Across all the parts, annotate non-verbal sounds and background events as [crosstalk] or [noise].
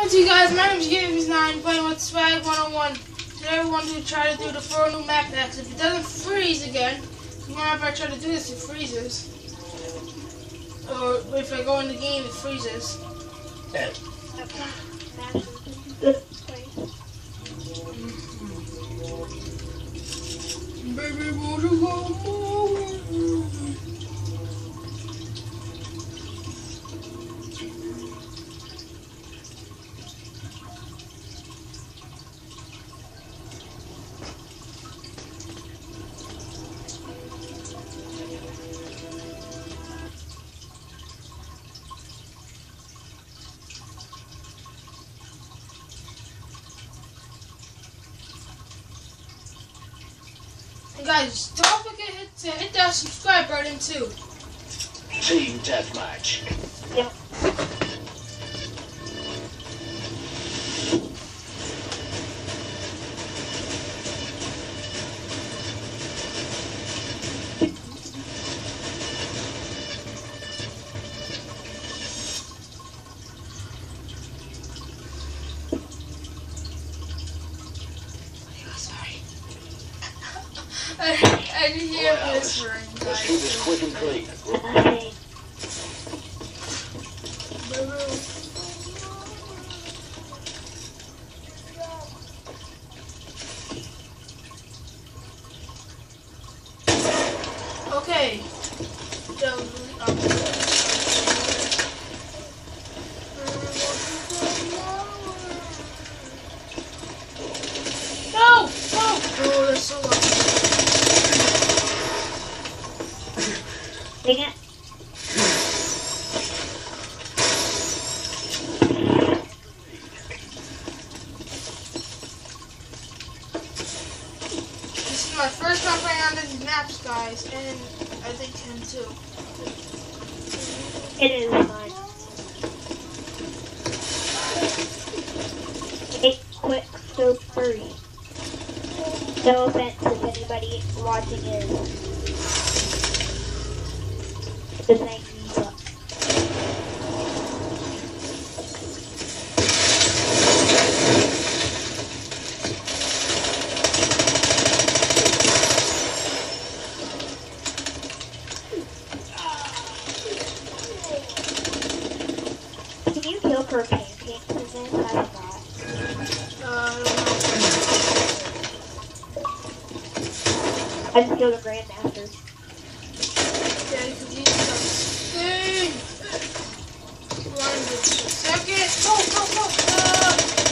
What's you guys? My name's Games9, playing with Swag 101. Today we want to try to do the four new map packs. If it doesn't freeze again, whenever I try to do this, it freezes. Or if I go in the game, it freezes. Baby, won't you? Guys, don't forget to hit that subscribe button too. Team deathmatch. Sorry. I, I didn't hear Wow. whispering, Let's do this guys. quick and clean. Okay. So, um, No! No! Oh, that's so loud. Dang it. This is my first time playing on these maps, guys, and I think him too. It is fine. It's quick, so free. No offense if anybody watching is the same but Can you kill for pancakes in this? I forgot. Uh, I don't know. I just killed a grandmaster. Yeah, you could use some thing. Run just a second. Go, go, go. Uh,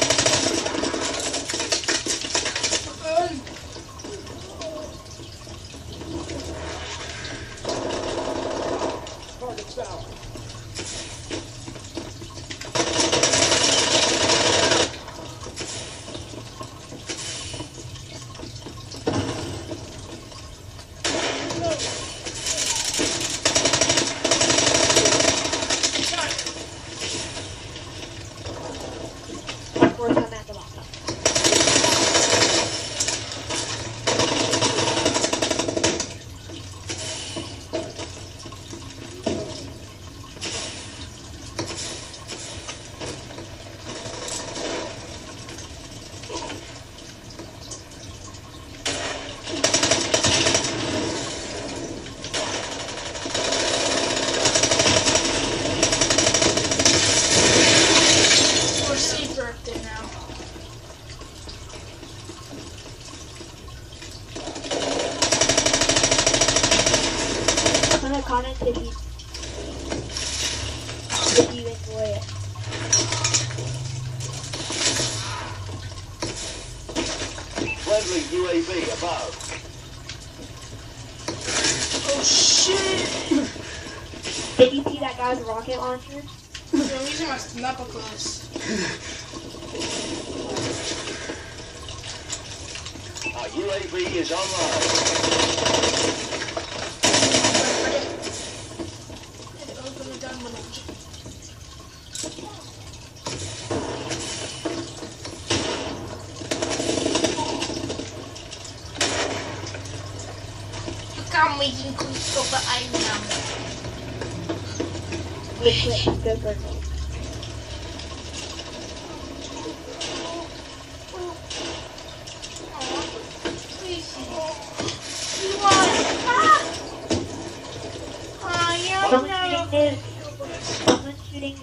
Come making gusto ba ay nam? Wait, wait, go for it.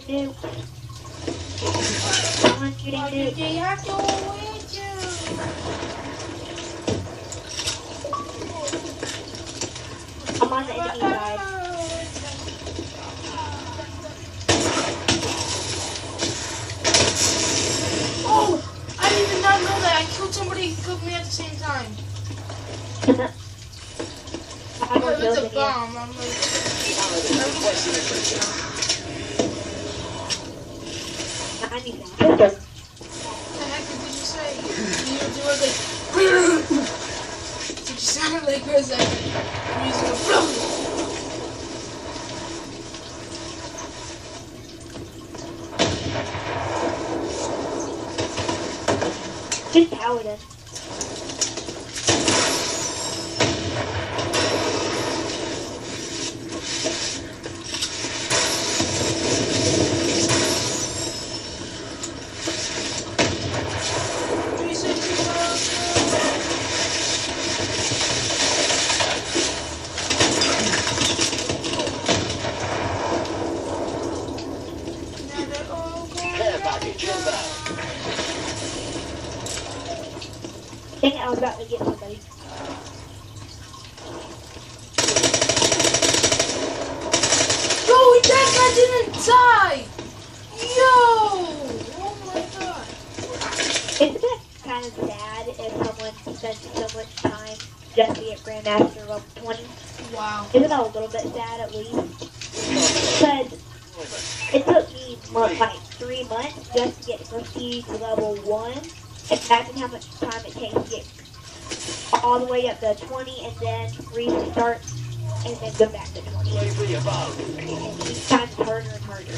nukes. Someone shooting Why did nukes. they have to wait you? I'm on the enemy side. Oh, I did even not know that. I killed somebody who killed me at the same time. I have Oh, no it's building a yet. bomb. I'm like, Requesting attention. 90 seconds. what the heck did you say? You were like. Did you sound like for a using a. Just paladin. Three sixty Care package inbound. Dang it, I was about to get somebody. Yo, that guy die! Yo! Oh my god. Isn't it kind of sad if someone spends so much time just to get Grandmaster level 20? Wow. Isn't that a little bit sad at least? Because it took me month, like three months just to get prestige to level 1. Imagine how much time it takes to get all the way up to 20 and then restart and then go back to 20. UAV above. And it's harder and harder.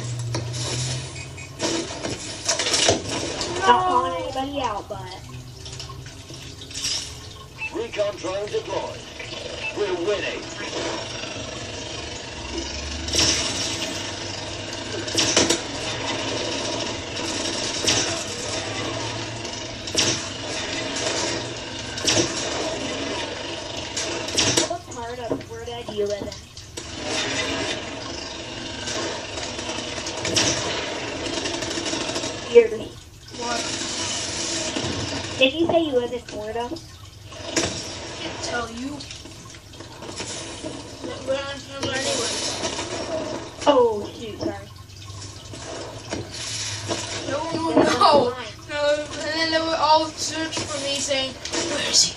Not calling anybody out, but Recon drone deployed. We're winning. what part of Florida do you live in? Years. What? Did you say you live in Florida? I can't tell you. We're on camera anyway. Oh, shoot, sorry. No one will know. No, and then they would all search for me saying, where is he?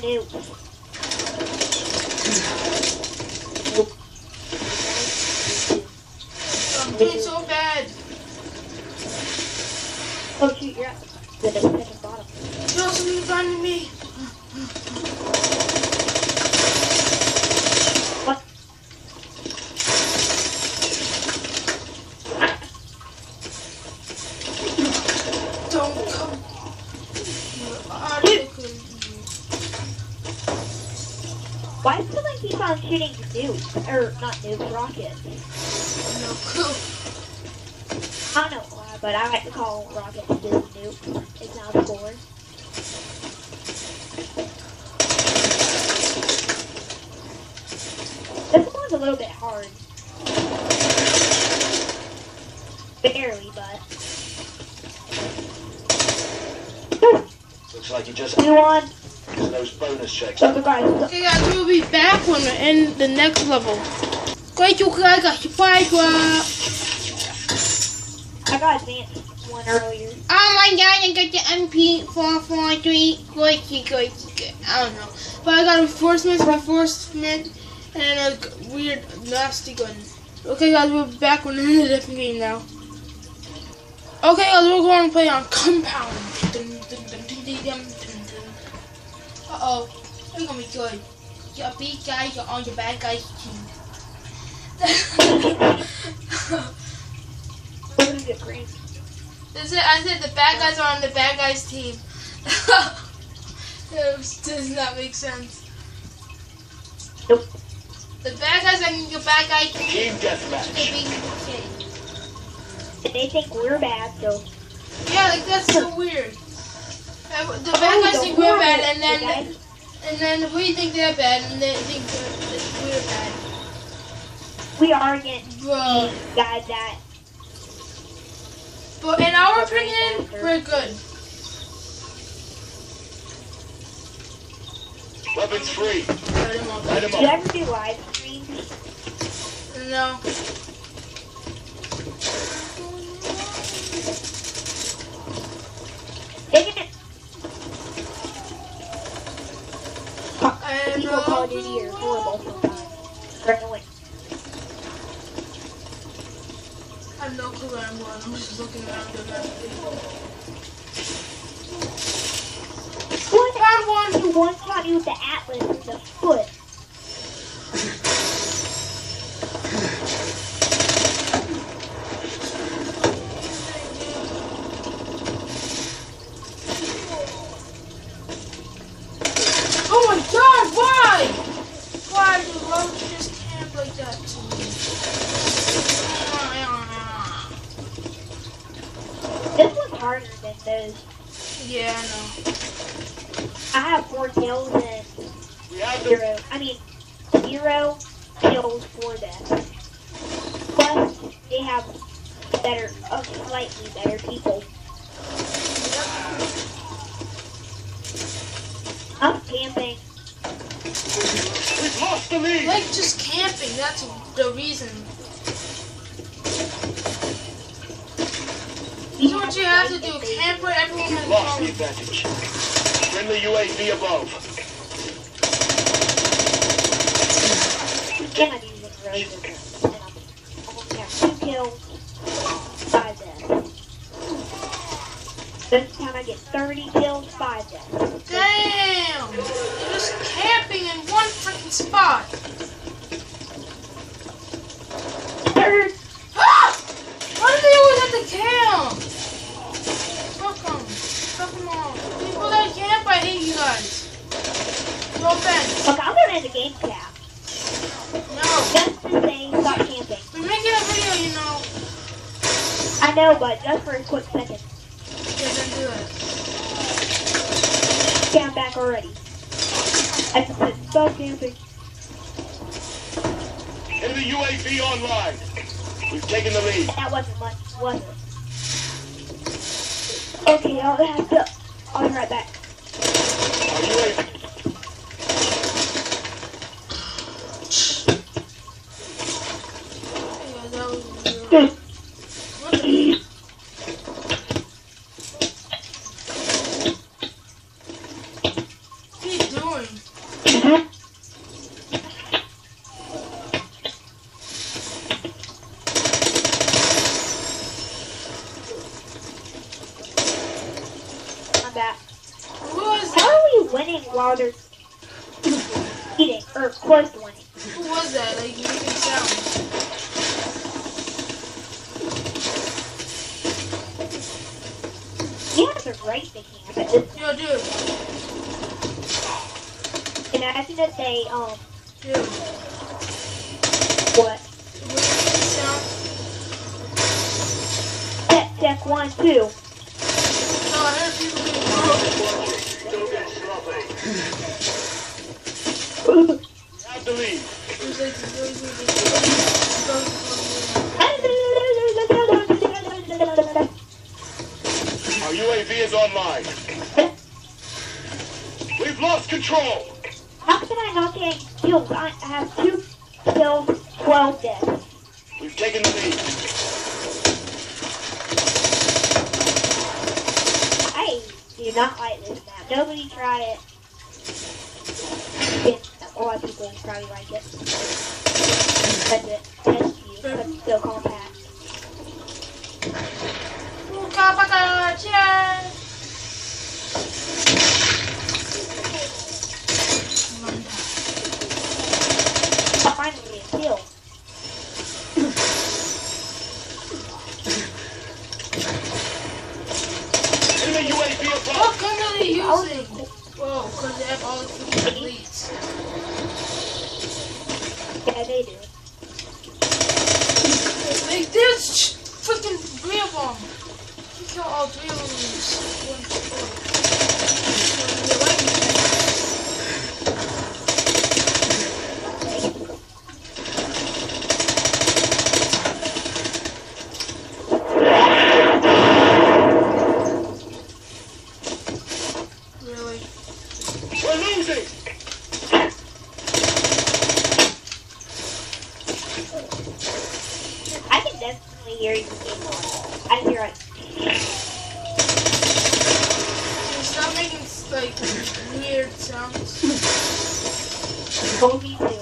pneu. Barely, but. Looks like you just You won. those bonus checks. So, guys, Okay guys, we'll be back when we're in the next level. Great, you guys got your bye, I got advanced one earlier. Oh my god, I got the MP443. Great, great, great. I don't know. But I got reinforcements, reinforcement, and a weird, nasty gun. Okay guys, we're back we're in a different game now. Okay guys, we're going to play on Compound. Dun, dun, dun, dun, dun, dun, dun, dun. Uh oh. It's gonna be good. You're a big guy, you're on your bad guy's team. [laughs] We're gonna get green. It. I said the bad guys are on the bad guys team. [laughs] does not make sense. Nope. The bad guys are on your bad guy team. Team deathmatch. They're being they think we're bad, so. Yeah, like that's so [laughs] weird. The bad guys the think we're bad, and then guys. and then we think they're bad, and they think that that we're bad. We are against Bro. guys that But in our opinion, we're good. Weapons free. Light 'em up. Light 'em Do you up. ever do live streams? No. Isn't it? And People Call of Duty are horrible sometimes. Or annoying. I have no clue where I'm going. I'm just looking around the map. What? Found one. You one shot you with the Atlas in the foot. Oh my god, why? Why do roaches just camp like that to me? This one's harder than those. Yeah, I know. I have four kills and We have the zero. I mean, zero kills for them. Plus, they have better, uh, slightly better people. I'm camping. We've lost the lead. Like just camping, that's the reason. You know what you have to do? Camp where everyone is Lost the advantage. Friendly UAV above. cannot use it for roses. And I'm only have two kills, five deaths. This time I get 30 kills, five deaths. Damn! You're just camping in one freaking spot. Third, Ah! Why do they always have to camp? Fuck them. Fuck them all. People that camp, I hate you. No offense. look, I'm going to the game cap. No. Just to say, stop camping. We're making a video, you know. I know, but just for a quick second. Yeah, then do it. Okay, I'm back already. I just said, stop camping. Enemy UAV online. We've taken the lead. That wasn't much, was it? Okay, I'll have to. I'll be right back. Thank you. Was like, it was like, Our UAV is online. We've lost control. How can I not get kills? I have two kills, 12 deaths. We've taken the lead. I not like this map. Nobody try it. Yeah, a lot of people probably like it. Because it tests you, because it's so compact. they using? Whoa, because they have all the three elites. Yeah, they do. Like, there's freaking three of them. You kill all three of them. One, two, three. Told me to.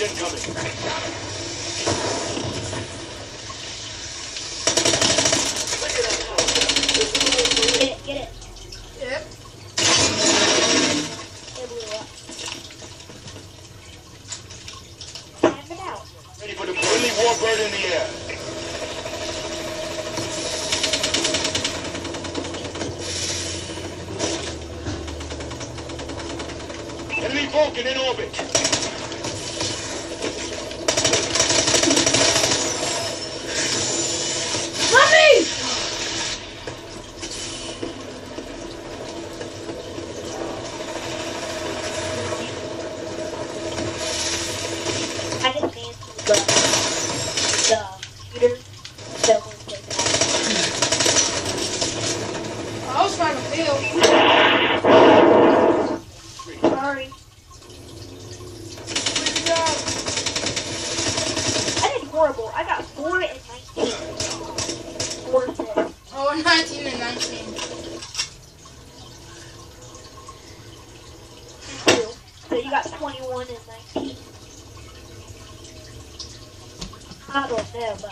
shit coming. Just fancy the, the shooter that was taken out. I was trying to fail. Sorry. Good job. I did horrible. I got 4 and 19. 4 6. Oh, we're 19 and 19. Two. So you got 21 and 19. I don't know, but.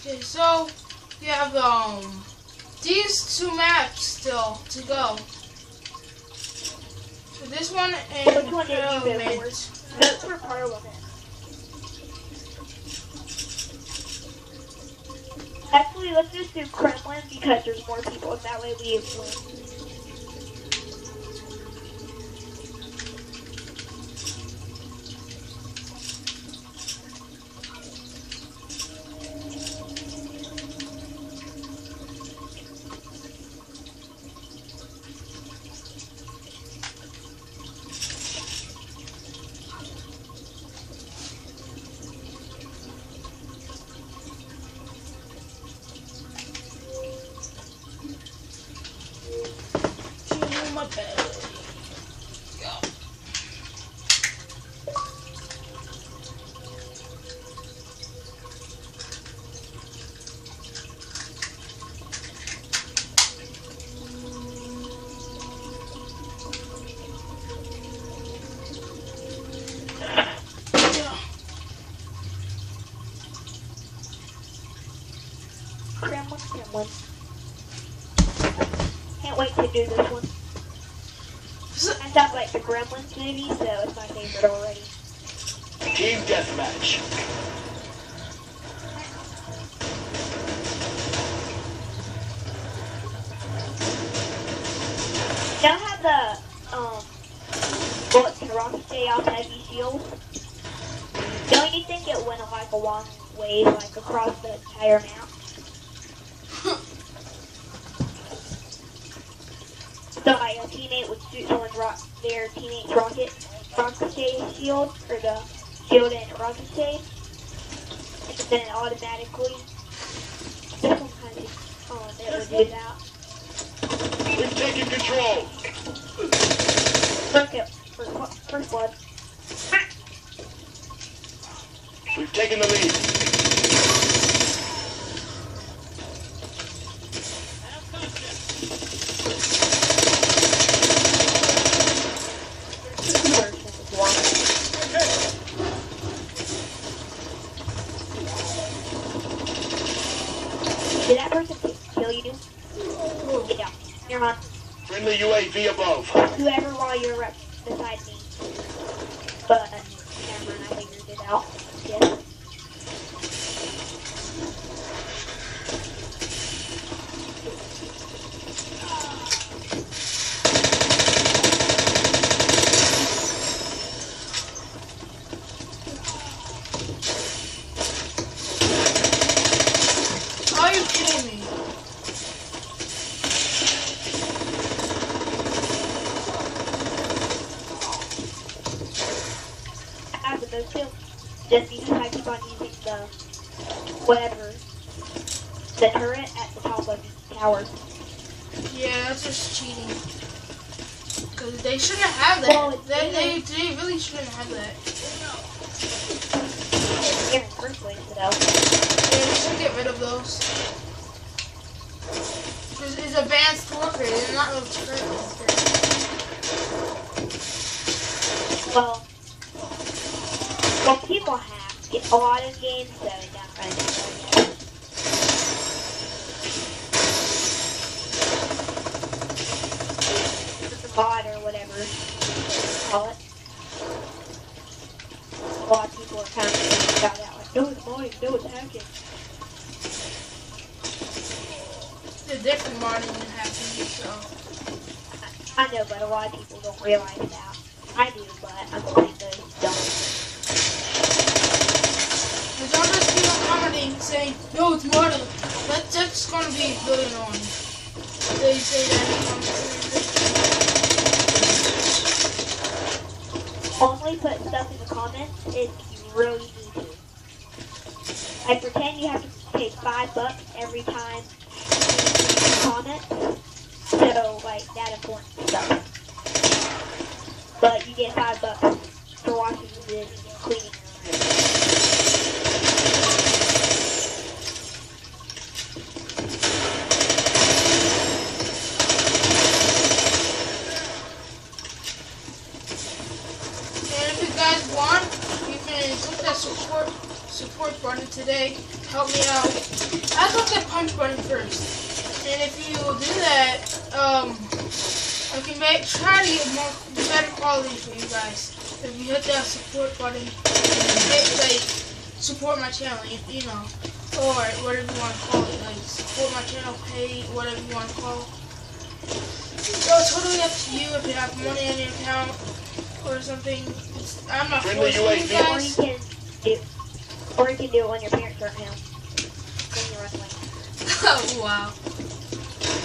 Okay, so you have um these two maps still to go. So this one and Which one did you go Pyramid. for? Vote for Parliament. Actually, let's just do Kremlin because there's more people, and that way we win. To my bed. Go. Yeah. Kremlin, Kremlin. Can't wait to do this one. So- I sound like the Gremlins movie, so it's my favorite already. Team deathmatch. Y'all have the um stay off heavy shields. Don't you think it went like a long ways, like across the entire map? So like a teammate would shoot someone's rock, their teammate's rocket, rocket shield, or the shield and rocket shade, and then automatically, one kind of, oh, it would do that. We've taken control. Kill, first, first blood. We've taken the lead. First one. Did that person kill you? Yeah. Never mind. Friendly UAV above. Whoever while you're right beside me. But never mind, I figured it out. Yes. Are you kidding me? Two, just because I keep on using the whatever the turret at the top of the tower. Yeah, that's just cheating. Cause they shouldn't have that. it's They, they, they really shouldn't have that. The first place, though. Yeah, they should get rid of those. Cause it's advanced warfare. It's not no turret warfare. Well, people have to get a lot of games, it's really necessary. It's a mod or whatever you call it. A lot of people are kind of about that, like, no, it's modding, no, it's hacking. The different modding that happens. So I know, but a lot of people don't realize that. I do, but I'm saying those don't. But don't just on saying no, it's modding. That, that's gonna be really annoying. They say that. Only put stuff in the comments if you really need to. I pretend you have to pay five bucks every time you comment. So, like, that important stuff. But you get five bucks for watching the video and cleaning your room. And if you guys want, you can click that support support button. Help me out. I click that punch button first. And if you do that, um, I can make try to get more better quality for you guys. If you hit that support button, and hit like support my channel, you, you know, or whatever you want to call it, like support my channel, pay whatever you want to call. it. So it's totally up to you if you have money on your account or something. It's, I'm not Friendly forcing you UAV. Or guys. You can do, or you can do it when your parents aren't home. When you're running. Oh wow.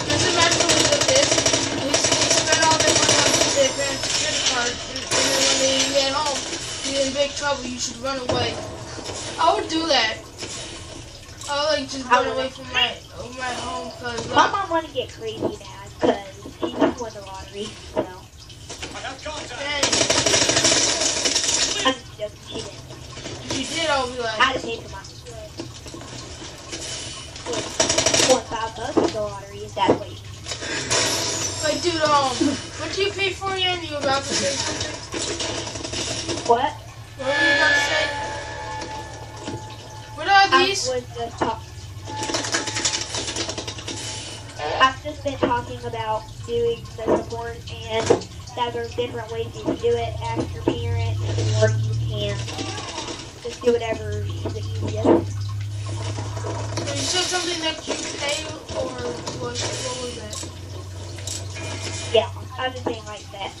Just imagine we did this. We, we spend all their money on their parents' credit card, and, and then when they get home, you're in big trouble. You should run away. I would do that. I would like just I run away from my my home because My uh, mom wanted to get crazy mad because she won the lottery. So man, I'm just joking. She didn't. You I I. Four five for the lottery. What you need. like, dude, um, what do you pay for again? You about to say something? What? What were you about to say? What are I these? was just talk. I've just been talking about doing the support and that there's different ways you can do it. Ask your parents, or you can just do whatever is the easiest. So you said something that you pay, or what, what was it? Yeah, I was just saying like that.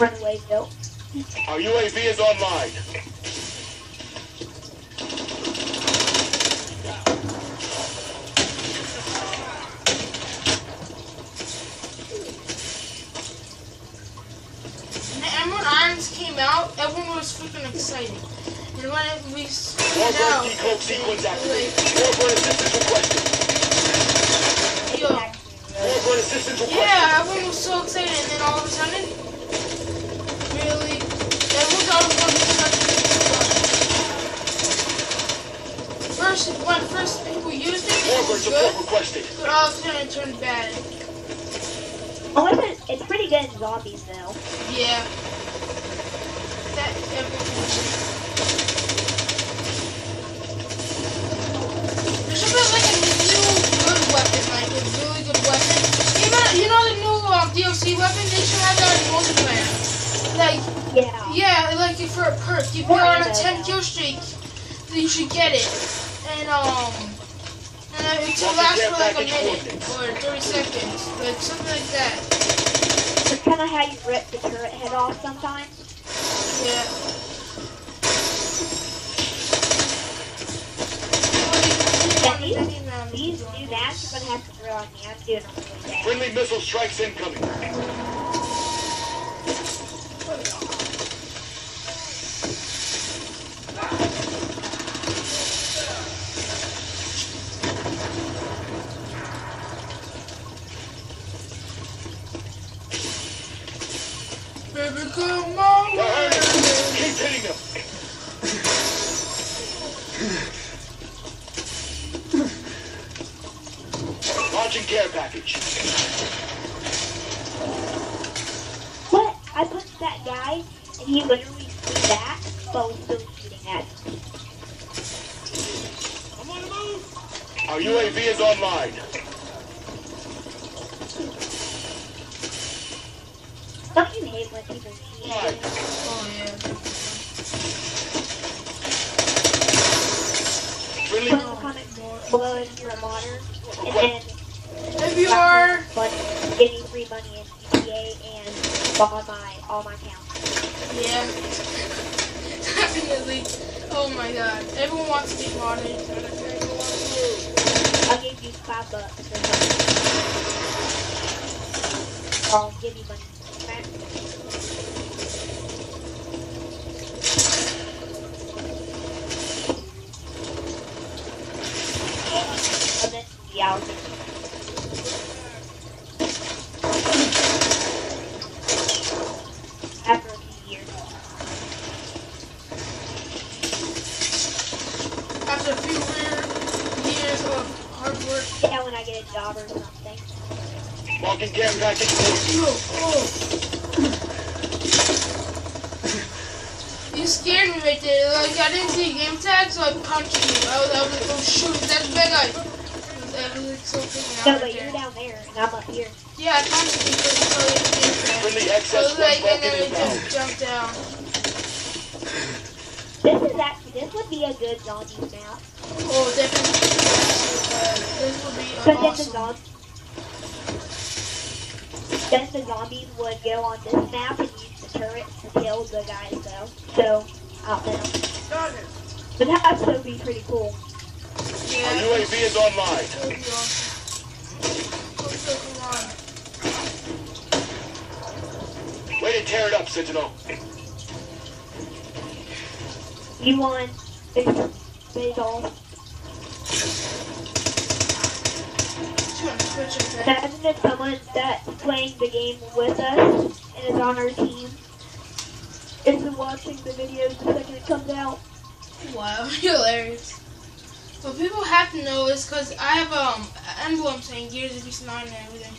Runaway built. Our UAV is online. And when Irons came out, everyone was freaking excited. And when it, we Warbird found out, decode sequence like, activated. Warbird assistance requested. yo, Warbird assistance requested. yeah, everyone was so excited, and then all of a sudden, really, everyone thought it was going to be a big. First, when first people used it, it was good, requested. but all of a sudden it turned bad. Oh, it's, it's pretty good in zombies though. Yeah. That everything. Should like a new good weapon, like a really good weapon. You know, you know the new um, DLC weapon? They should have that in multiplayer. Like, Yeah. yeah, like for a perk, if you're on a 10 kill streak, then you should get it. And um, and uh, it should last for like a minute or 30 seconds, like something like that. It's kind of how you rip the turret head off sometimes. Yeah. Friendly missile strikes incoming. Baby, come on. We're hurting. Keep hitting them. Launching care package. What? I punched that guy, and he literally threw back, but was still shooting at me. Our UAV is online. Don't you hate when people cheat? Right. Oh, yeah. Friendly Put in the comment below if you're a modder, and then If you are, money, give me free money in GTA and all my all my accounts. yeah. Definitely. Oh my god. Everyone wants to be modded. I'll give you five bucks or something. I'll give you money. Okay? And then, yeah, I'll give you. After a few years. After a few weird years of hard work. Yeah, when I get a job or something. marking care package. Oh, oh. You scared me right there. Like, I didn't see a game tag, so I punched you. I was, I was like, oh shoot, that's the bad guy. I was like, so freaking No, out but right you're there. down there and I'm up here. Yeah, I punched you because I saw you game tag. Friendly So was like, and then it inbound. just jumped down. This is actually, this would be a good zombies map. Oh, definitely. Would then the zombies, then the would go on this map and use the turrets to kill the guys though. So, out there. But that would be pretty cool. Our UAV is online. Way to tear it up, Sentinel. You want Basil. Just gonna switch it back. Imagine if someone that's playing the game with us and is on our team isn't watching the videos the second it comes out. Wow, [laughs] hilarious. What people have to know is because I have um an emblem saying Gears of Beast 9 and everything.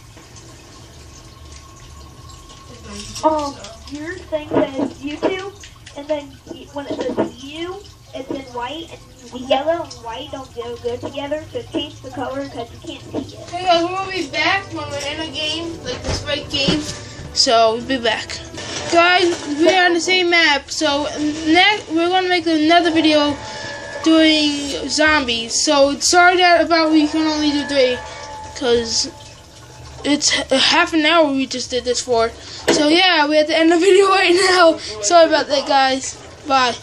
Um, so. your thing says YouTube, and then when it says you, it's in white, and yellow and white don't go good together, so change the color because you can't see it. Hey guys, we'll be back when we're in a game, like this right game. So we'll be back. Guys, we're on the same map. So next, we're gonna make another video doing zombies. So sorry that about we can only do three, cause it's half an hour we just did this for. So yeah, we're at the end of the video right now. Sorry about that, guys. Bye.